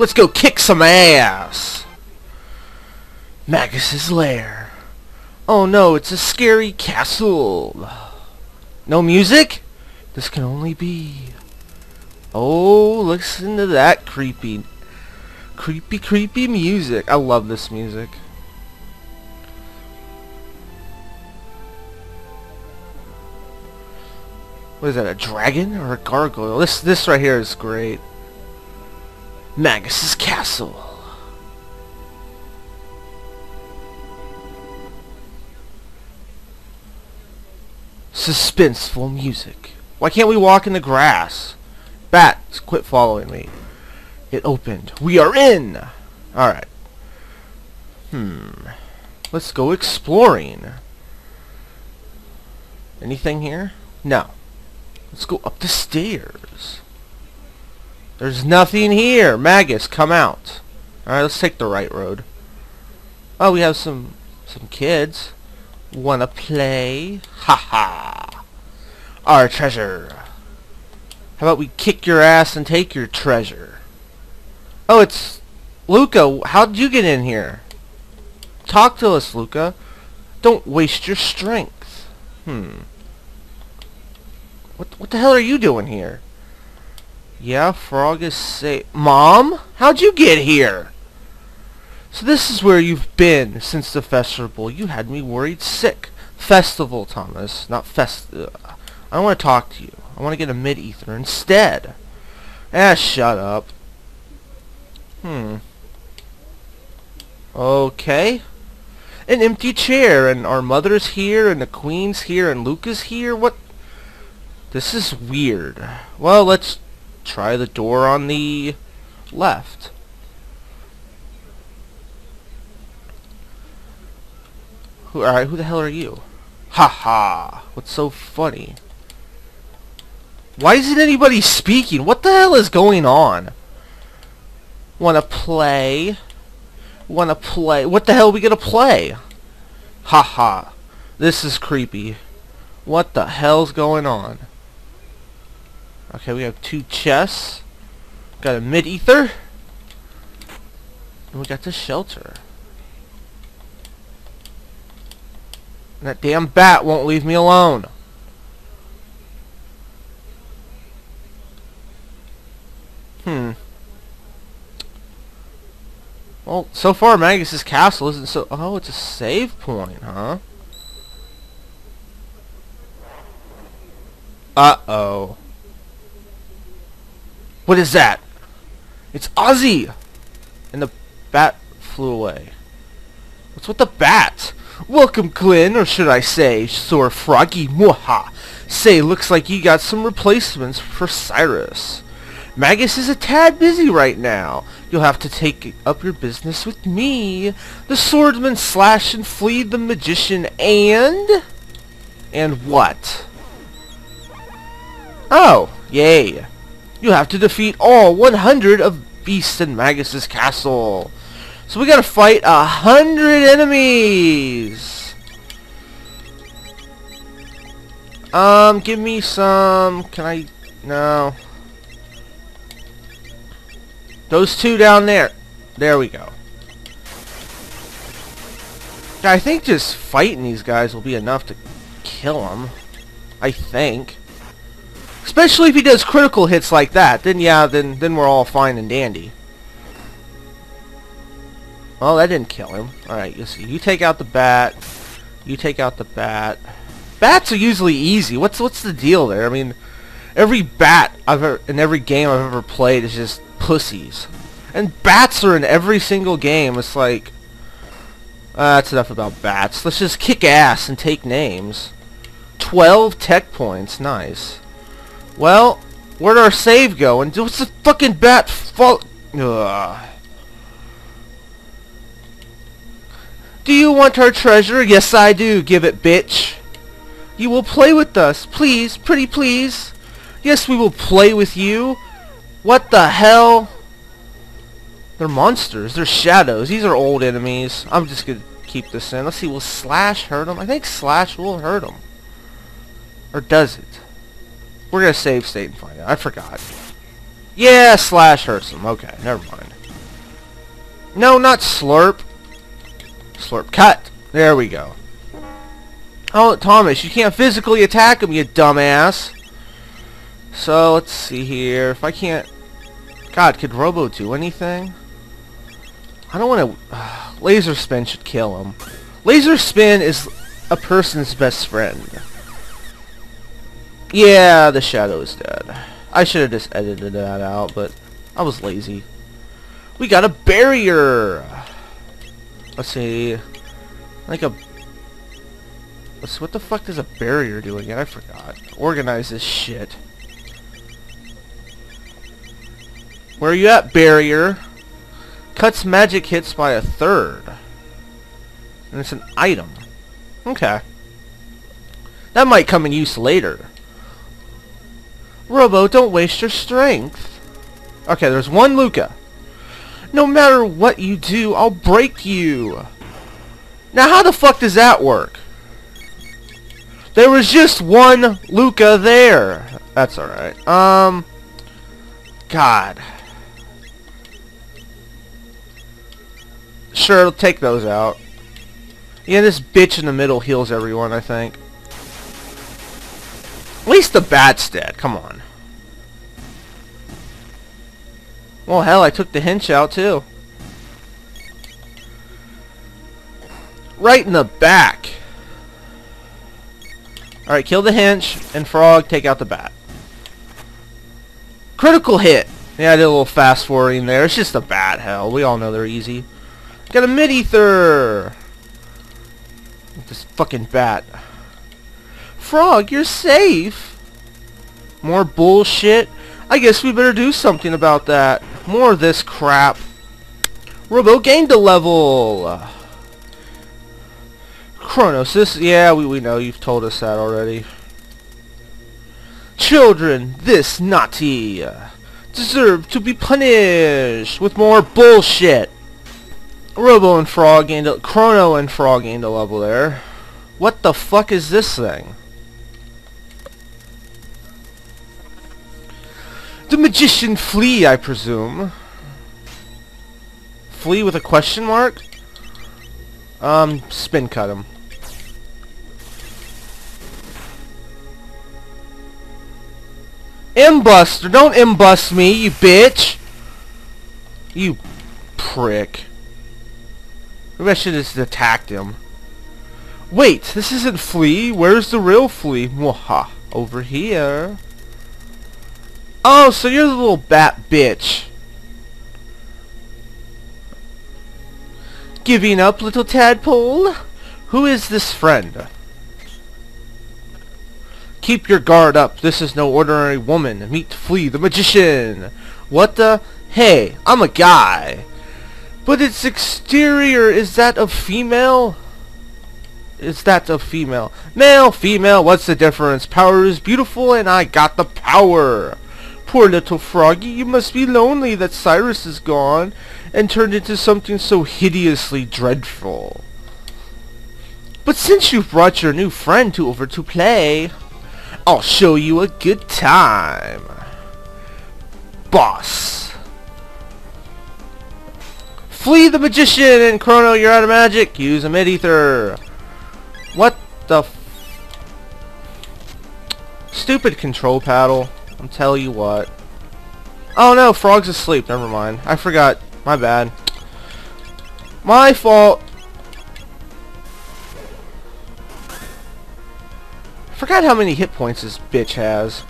Let's go kick some ass! Magus's lair. Oh no, it's a scary castle. No music? This can only be... Oh, listen to that creepy, creepy, creepy music. I love this music. What is that, a dragon or a gargoyle? This this right here is great. Magus's castle. Suspenseful music. Why can't we walk in the grass? Bats, quit following me. It opened. We are in! Alright. Hmm. Let's go exploring. Anything here? No. Let's go up the stairs. There's nothing here. Magus, come out. Alright, let's take the right road. Oh, we have some some kids. Wanna play? Ha ha! Our treasure. How about we kick your ass and take your treasure? Oh, it's Lucca. how'd you get in here? Talk to us, Lucca. Don't waste your strength. Hmm. What what the hell are you doing here? Yeah, Frog is safe. Mom? How'd you get here? So this is where you've been since the festival. You had me worried sick. Festival, Thomas. Not fest... Uh, I don't want to talk to you. I want to get a mid-ether instead. Ah, shut up. Hmm. Okay. An empty chair, and our mother's here, and the queen's here, and Lucca's here? What? This is weird. Well, let's try the door on the left. Who, alright, who the hell are you? Ha ha! What's so funny? Why isn't anybody speaking? What the hell is going on? Wanna play? Wanna play? What the hell are we gonna play? Ha ha. This is creepy. What the hell's going on? Okay, we have two chests. Got a mid-ether. And we got the shelter. And that damn bat won't leave me alone. Hmm. Well, so far Magus's castle isn't so... Oh, it's a save point, huh? Uh-oh. What is that? It's Ozzie! And the bat flew away. What's with the bat? Welcome, Glenn, or should I say, Sore Froggy Mwaha. Say, looks like you got some replacements for Cyrus. Magus is a tad busy right now. You'll have to take up your business with me. The swordsman slash and Flea the magician and... And what? Oh, yay. You have to defeat all 100 of beasts in Magus's castle. So we gotta fight a hundred enemies. Um, give me some. Can I? No. Those two down there. There we go. I think just fighting these guys will be enough to kill them. I think. Especially if he does critical hits like that. Then yeah, then then we're all fine and dandy. Well, that didn't kill him. Alright, you see. You take out the bat. You take out the bat. Bats are usually easy. What's what's the deal there? I mean, every bat I've ever, in every game I've ever played is just pussies. And bats are in every single game. It's like... Uh, that's enough about bats. Let's just kick ass and take names. 12 tech points. Nice. Well, where'd our save go? And what's the fucking bat? Ugh. Do you want our treasure? Yes, I do. Give it, bitch. You will play with us. Please, pretty please. Yes, we will play with you. What the hell? They're monsters. They're shadows. These are old enemies. I'm just going to keep this in. Let's see. Will Slash hurt them? I think Slash will hurt them. Or does it? We're to save state and find out. I forgot. Yeah, Slash hurts them. Okay, never mind. No, not slurp. Slurp. Cut. There we go. Oh, Thomas, you can't physically attack him, you dumbass. So, let's see here. If I can't... God, could Robo do anything? I don't want to... Laser Spin should kill him. Laser Spin is a person's best friend. Yeah, the shadow is dead. I should have just edited that out, but I was lazy. We got a barrier! Let's see. Like a... Let's see, what the fuck does a barrier do again? I forgot. Organize this shit. Where are you at, barrier? Cuts magic hits by a third. And it's an item. Okay. That might come in use later. Robo, don't waste your strength. Okay, there's one Lucca. No matter what you do, I'll break you. Now how the fuck does that work? There was just one Lucca there. That's alright. Um... God. Sure, it'll take those out. Yeah, this bitch in the middle heals everyone, I think. At least the bat's dead. Come on. Well, hell, I took the Hench out, too. Right in the back. Alright, kill the Hench, and Frog, take out the bat. Critical hit! Yeah, I did a little fast forwarding there. It's just a bat, hell. We all know they're easy. Got a mid-ether! This fucking bat. Frog, you're safe! More bullshit? I guess we better do something about that. More of this crap. Robo gained a level! Chronos, this, yeah, we, we know, you've told us that already. Children, this naughty, deserve to be punished with more bullshit. Robo and Frog gained a... Chrono and Frog gained a level there. What the fuck is this thing? The Magician Flea, I presume. Flea with a question mark? Um, spin cut him. Imbuster! Don't imbust me, you bitch! You prick. Maybe I should have just attacked him. Wait, this isn't Flea. Where's the real Flea? Mwaha. Over here. Oh, so you're the little bat bitch. Giving up, little tadpole? Who is this friend? Keep your guard up. This is no ordinary woman. Meet Flea the magician. What the? Hey, I'm a guy. But its exterior is that of female? Is that of female? Male, female, what's the difference? Power is beautiful and I got the power. Poor little froggy, you must be lonely that Cyrus is gone and turned into something so hideously dreadful. But since you've brought your new friend to over to play, I'll show you a good time. Boss. Flea the Magician and Chrono, you're out of magic. Use a mid-ether. What the Stupid control paddle. I'm telling you what. Oh no, Frog's asleep. Never mind. I forgot. My bad. My fault. Forgot how many hit points this bitch has.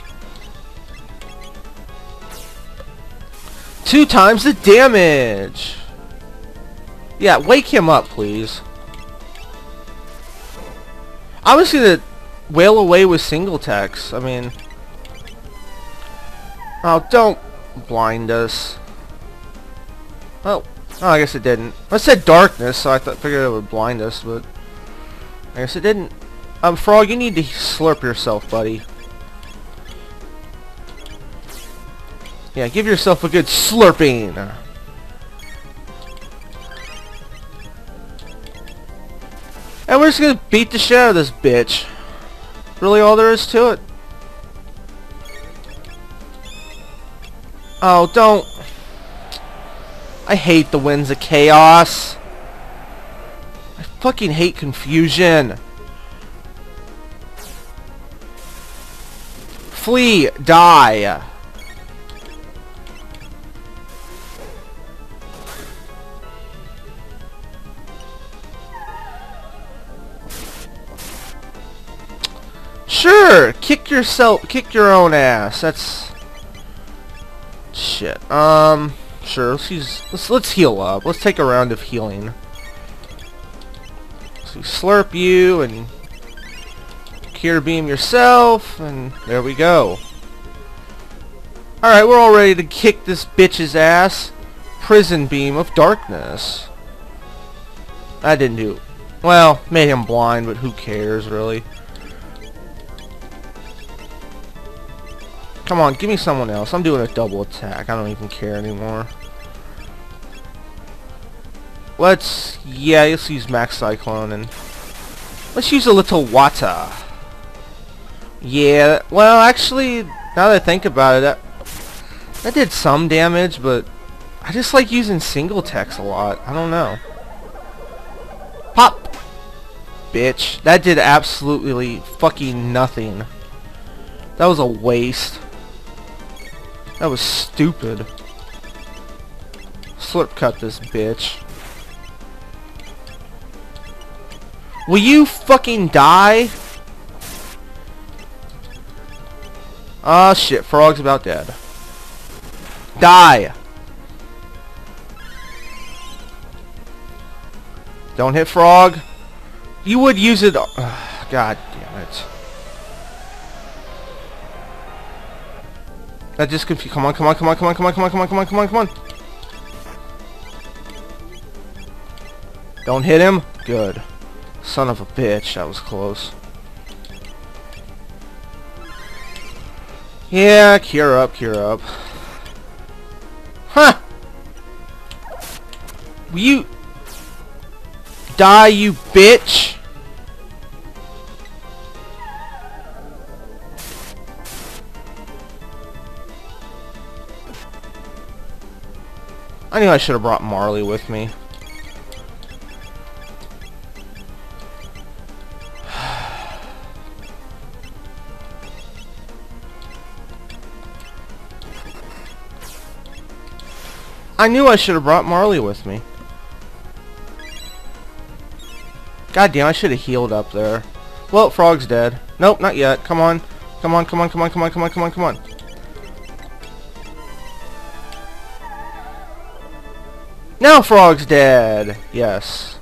Two times the damage. Yeah, wake him up, please. I was gonna wail away with single techs. I mean... Oh, don't blind us. Oh, oh, I guess it didn't. I said darkness, so I thought figured it would blind us, but... I guess it didn't. Um, Frog, you need to slurp yourself, buddy. Yeah, give yourself a good slurping. And we're just gonna beat the shit out of this bitch. Really all there is to it. Oh, don't. I hate the winds of chaos. I fucking hate confusion. Flea, die. Sure, kick yourself, kick your own ass. That's shit. Um, sure. Let's use. Let's let's heal up. Let's take a round of healing. So slurp you and cure beam yourself, and there we go. All right, we're all ready to kick this bitch's ass. Prison beam of darkness. I didn't do. Well, made him blind, but who cares, really? Come on, give me someone else. I'm doing a double attack. I don't even care anymore. Let's... Yeah, let's use Max Cyclone and... Let's use a little Wata. Yeah, well, actually, now that I think about it, that, that did some damage, but I just like using single techs a lot. I don't know. Pop! Bitch. That did absolutely fucking nothing. That was a waste. That was stupid. Slurp cut this bitch. Will you fucking die? Ah, oh, shit. Frog's about dead. Die! Don't hit Frog. You would use it... God That just confused. Come on, come on, come on, come on, come on, come on, come on, come on, come on, come on. Don't hit him. Good. Son of a bitch. That was close. Yeah, cure up, cure up. Huh! Will you... Die, you bitch! I knew I should have brought Marley with me. I knew I should have brought Marley with me. God damn, I should have healed up there. Well, Frog's dead. Nope, not yet. Come on. Come on, come on, come on, come on, come on, come on, come on. Now Frog's dead! Yes.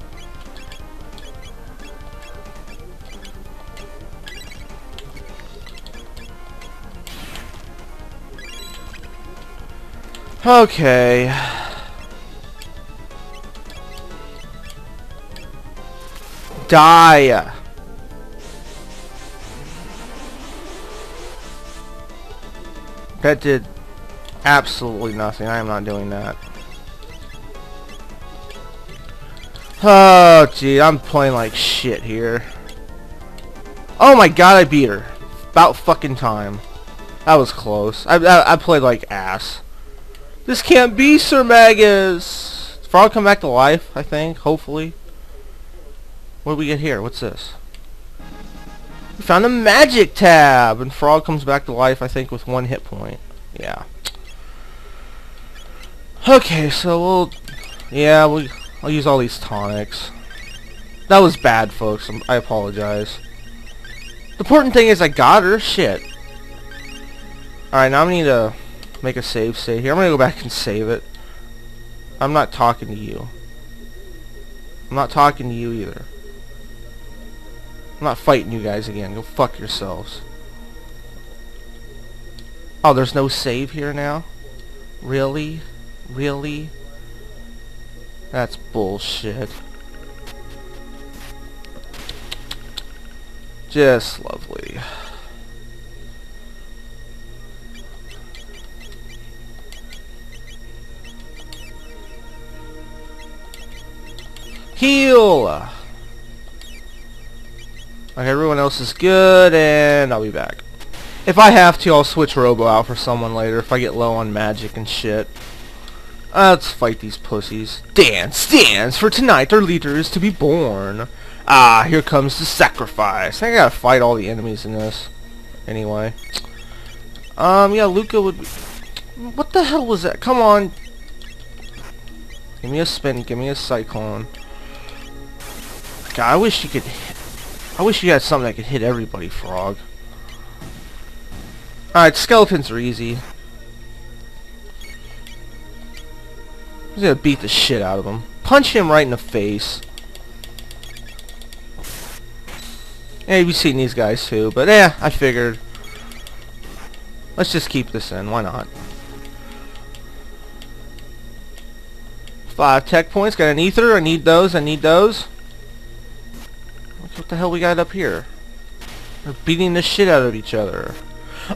Okay. Die! That did absolutely nothing. I am not doing that. Oh, gee, I'm playing like shit here. Oh my god, I beat her. About fucking time. That was close. I, I, I played like ass. This can't be Sir Magus! Frog come back to life, I think, hopefully. What do we get here? What's this? We found a magic tab! And Frog comes back to life, I think, with one hit point. Yeah. Okay, so we'll... Yeah, we... I'll use all these tonics. That was bad, folks. I apologize. The important thing is I got her. Shit. Alright, now I need to make a save state here. I'm going to go back and save it. I'm not talking to you. I'm not talking to you either. I'm not fighting you guys again. Go fuck yourselves. Oh, there's no save here now? Really? Really? That's bullshit. Just lovely. Heal! Okay, everyone else is good, and I'll be back. If I have to, I'll switch Robo out for someone later if I get low on magic and shit. Let's fight these pussies. Dance, dance, for tonight our leader is to be born. Ah, here comes the sacrifice. I gotta fight all the enemies in this. Anyway. Um, yeah, Lucca would be... What the hell was that? Come on. Give me a spin. Give me a cyclone. God, I wish you could. I wish you had something that could hit everybody, Frog. Alright, skeletons are easy. I'm gonna beat the shit out of him. Punch him right in the face. Yeah, we've seen these guys too, but yeah, I figured. Let's just keep this in, why not? Five tech points, got an ether, I need those, I need those. What the hell we got up here? They're beating the shit out of each other.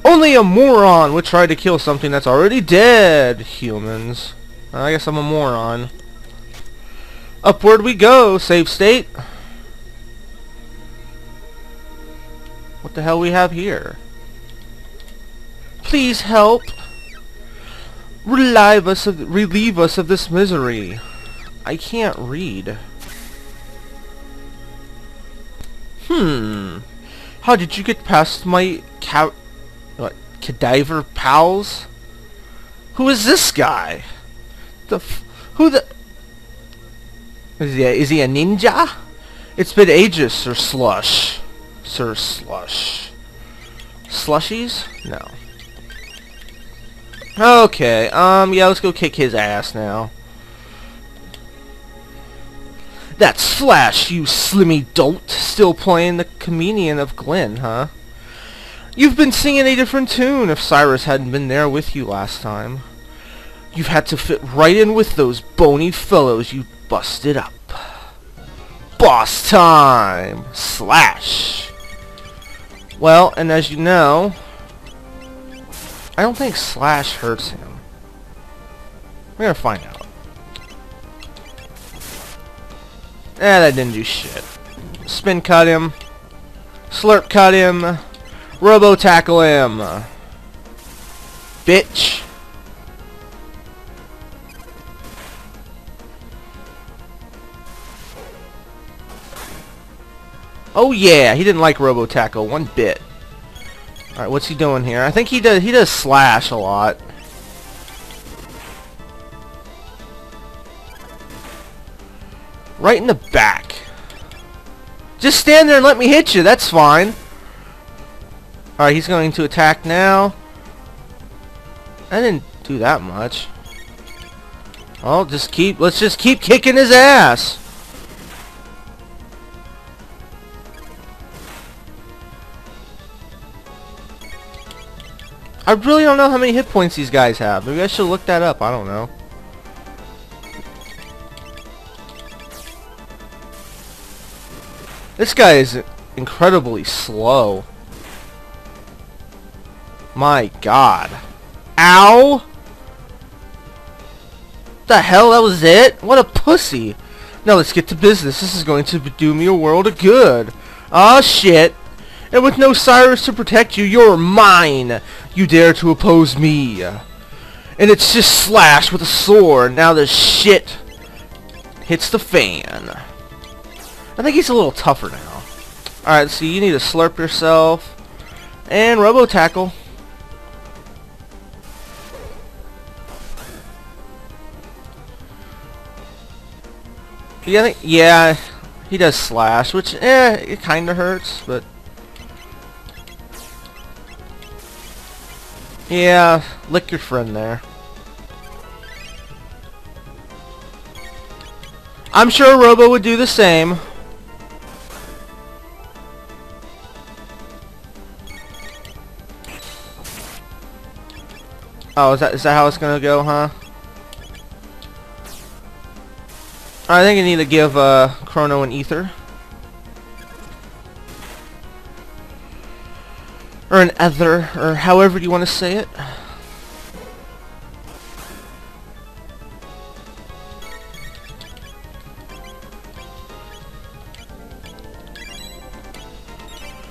Only a moron would try to kill something that's already dead, humans. I guess I'm a moron. Upward we go, save state. What the hell we have here? Please help. Relieve us of relieve us of this misery. I can't read. Hmm. How did you get past my ca what, cadaver pals? Who is this guy? The who the is he? A, is he a ninja? It's been ages, Sir Slush. Sir Slush. Slushies? No. Okay, um, yeah, let's go kick his ass now. That's Flash, you slimmy dolt. Still playing the comedian of Glenn, huh? You've been singing a different tune if Cyrus hadn't been there with you last time. You've had to fit right in with those bony fellows you busted up. Boss time! Slash! Well, and as you know, I don't think Slash hurts him. We're gonna find out. Eh, that didn't do shit. Spin cut him. Slurp cut him. Robo tackle him. Bitch. Oh yeah, he didn't like Robo Tackle one bit. Alright, what's he doing here? I think he does he does slash a lot. Right in the back. Just stand there and let me hit you, that's fine. Alright, he's going to attack now. I didn't do that much. Oh, just keep let's just keep kicking his ass. I really don't know how many hit points these guys have. Maybe I should look that up. I don't know. This guy is incredibly slow. My god. Ow! The hell, that was it? What a pussy. Now let's get to business. This is going to do me a world of good. Oh shit. And with no Cyrus to protect you, you're mine! You dare to oppose me! And it's just Slash with a sword. Now the shit hits the fan. I think he's a little tougher now. Alright, so you need to slurp yourself. And Robo Tackle. Yeah, yeah, he does slash, which, eh, it kinda hurts, but Yeah, lick your friend there. I'm sure Robo would do the same. Oh, is that is that how it's gonna go, huh? I think I need to give uh, Chrono an ether. or an ether, or however you want to say it.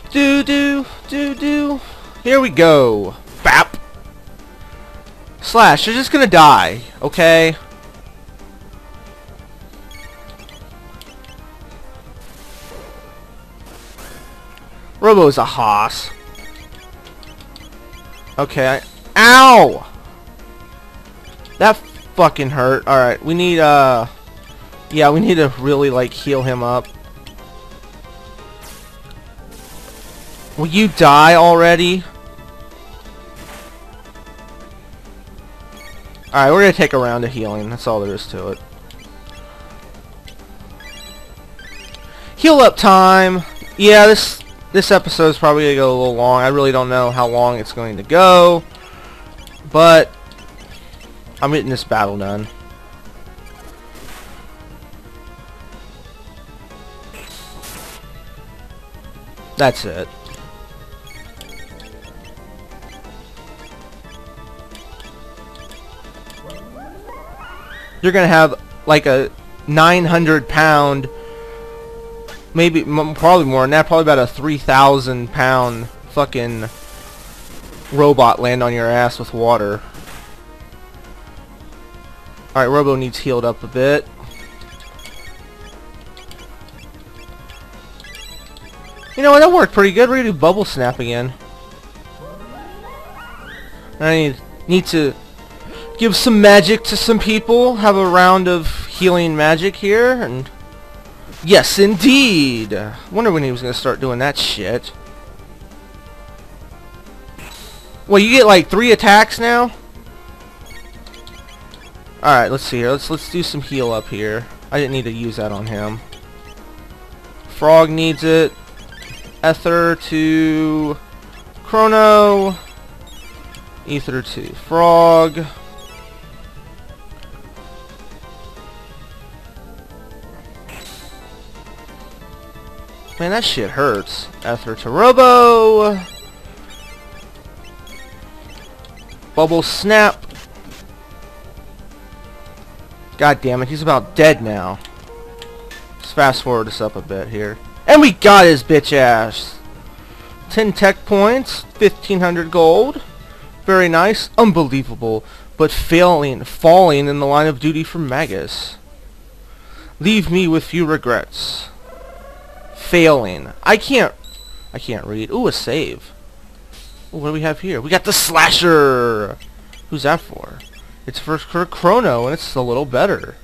Do do do do. Here we go. Fap. Slash, you're just gonna die, okay? Robo's a hoss. Okay, I, ow! That fucking hurt. Alright, we need, uh... Yeah, we need to really, like, heal him up. Will you die already? Alright, we're gonna take a round of healing. That's all there is to it. Heal up time! Yeah, this this episode is probably going to go a little long. I really don't know how long it's going to go. But, I'm getting this battle done. That's it. You're going to have like a 900 pound maybe probably more than that probably about a 3,000 pound fucking robot land on your ass with water. Alright Robo needs healed up a bit. You know what that worked pretty good. We're gonna do bubble snap again. I need, need to give some magic to some people have a round of healing magic here and Yes, indeed! Wonder when he was to start doing that shit. Well, you get like three attacks now? Alright, let's see here. Let's, let's do some heal up here. I didn't need to use that on him. Frog needs it. Ether to Chrono. Ether to Frog. Man, that shit hurts. Ether to Robo. Bubble Snap. God damn it, he's about dead now. Let's fast forward this up a bit here. And we got his bitch ass. 10 tech points, 1500 gold. Very nice. Unbelievable. But failing, falling in the line of duty for Magus. Leave me with few regrets failing. I can't... I can't read. Ooh, a save. Ooh, what do we have here? We got the Slasher! Who's that for? It's for, Chrono, and it's a little better.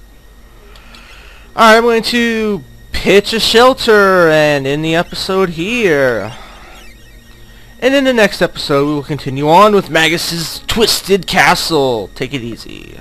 Alright, I'm going to pitch a shelter and end the episode here. And in the next episode, we will continue on with Magus's Twisted Castle. Take it easy.